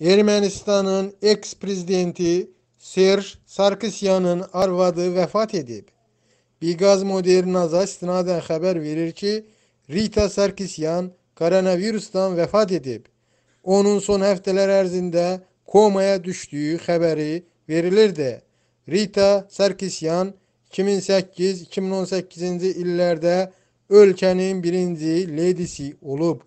Ermənistanın eks-prezidenti Serj Sarkisyanın arvadı vəfat edib. Biqaz Modernaza istinadən xəbər verir ki, Rita Sarkisyan koronavirusdan vəfat edib. Onun son həftələr ərzində komaya düşdüyü xəbəri verilirdi. Rita Sarkisyan 2008-2018-ci illərdə ölkənin birinci ledisi olub.